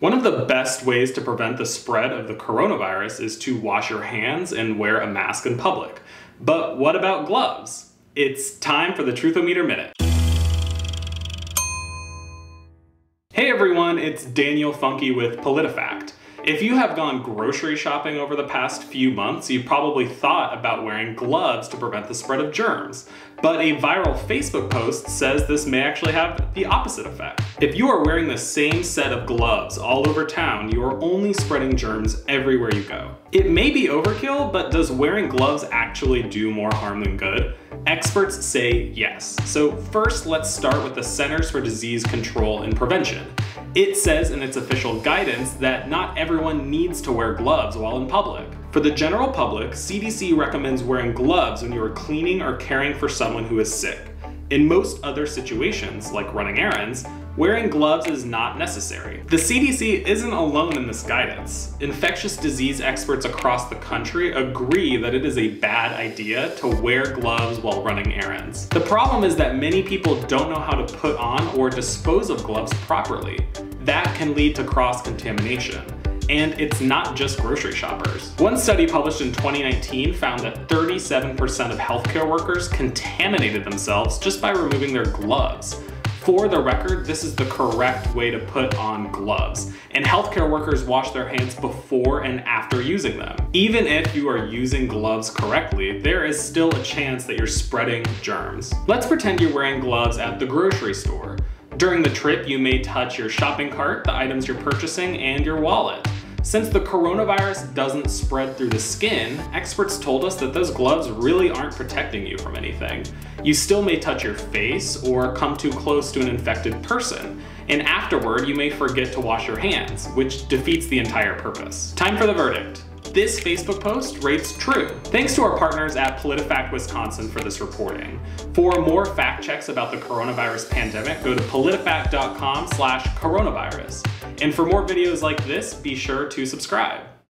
One of the best ways to prevent the spread of the coronavirus is to wash your hands and wear a mask in public. But what about gloves? It's time for the Truth-O-Meter Minute. Hey everyone, it's Daniel Funke with PolitiFact. If you have gone grocery shopping over the past few months, you've probably thought about wearing gloves to prevent the spread of germs. But a viral Facebook post says this may actually have the opposite effect. If you are wearing the same set of gloves all over town, you are only spreading germs everywhere you go. It may be overkill, but does wearing gloves actually do more harm than good? Experts say yes. So first, let's start with the Centers for Disease Control and Prevention. It says in its official guidance that not everyone needs to wear gloves while in public. For the general public, CDC recommends wearing gloves when you are cleaning or caring for someone who is sick. In most other situations, like running errands, wearing gloves is not necessary. The CDC isn't alone in this guidance. Infectious disease experts across the country agree that it is a bad idea to wear gloves while running errands. The problem is that many people don't know how to put on or dispose of gloves properly. That can lead to cross-contamination and it's not just grocery shoppers. One study published in 2019 found that 37% of healthcare workers contaminated themselves just by removing their gloves. For the record, this is the correct way to put on gloves, and healthcare workers wash their hands before and after using them. Even if you are using gloves correctly, there is still a chance that you're spreading germs. Let's pretend you're wearing gloves at the grocery store. During the trip, you may touch your shopping cart, the items you're purchasing, and your wallet. Since the coronavirus doesn't spread through the skin, experts told us that those gloves really aren't protecting you from anything. You still may touch your face or come too close to an infected person, and afterward you may forget to wash your hands, which defeats the entire purpose. Time for the verdict. This Facebook post rates true. Thanks to our partners at PolitiFact Wisconsin for this reporting. For more fact checks about the coronavirus pandemic, go to politifact.com slash coronavirus. And for more videos like this, be sure to subscribe.